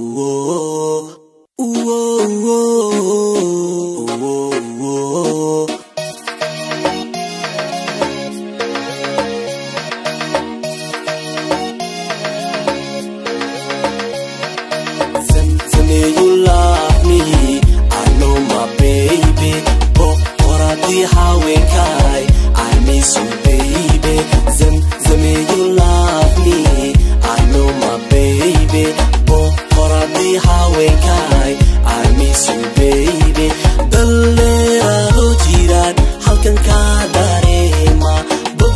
Ooh.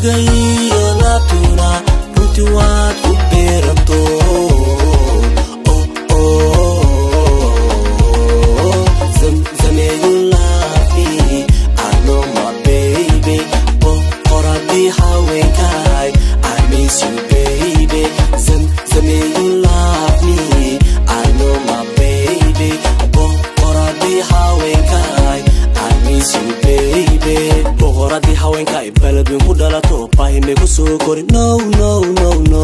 gayya na tuna mutuwa haddii haweenka ay baladwen ku dhalato baahimay ku soo korin no no no no.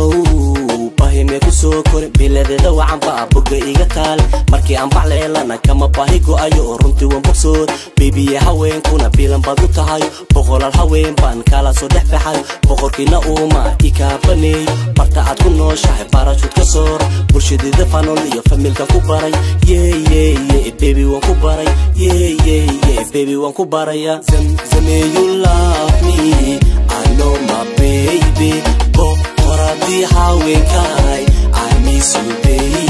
Baahimay ku soo korin biladeeda wacanbaa boga iga taal. Markii aan leelana kama baahi go'ayo oo runtii waan bogsood bibiya haweenkuna bilan baad u tahay. Boqolaal haween baan kala soo dhex baxay. Boqorkiina uumaa ika soora bulshadeeda fanol iyo familkan ku baray yeyeye bebi waan ku baray yeyeye bebi waan ku baraya zameeyu love me. I know my baby. Boqoradii haweenkaay I miss you baby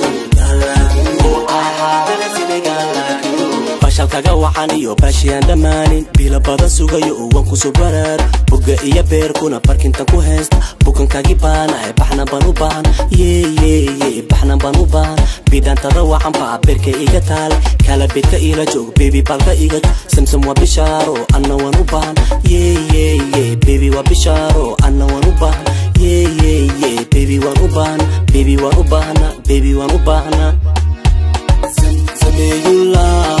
bashalkaga wacan iyo baashiyaan dhammaanin bila badan sugayo oo waan ku soo baraar boga iyo beerkuna barkintan ku haysta. Bukankagii baana ee baxnan baan u baahan yeyeye baxnan baan u baahan bidhantada wacan beerka iga taale kala bedka ila joog bebi balka iga samsam waa bishaaro anna waan u baahan yeyeye bebi waa bishaaro anna waan u baahan yeyeye bebi waan u baahan bebi waan u baahana bebi waan u love me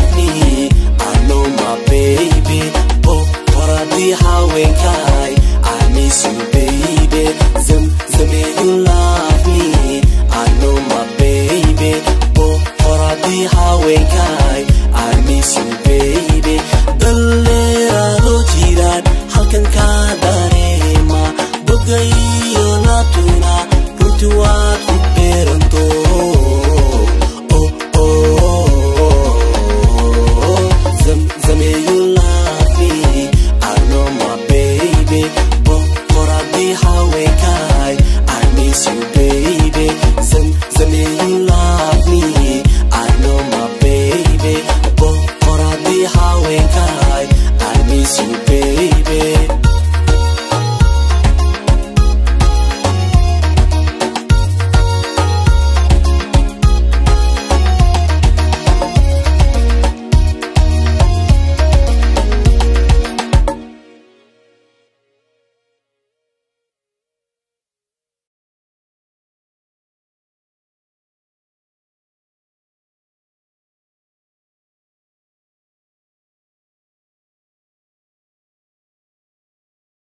going high I miss you baby. The, the you love me. I know my baby. Bo, hora di haway kai. I miss you baby. The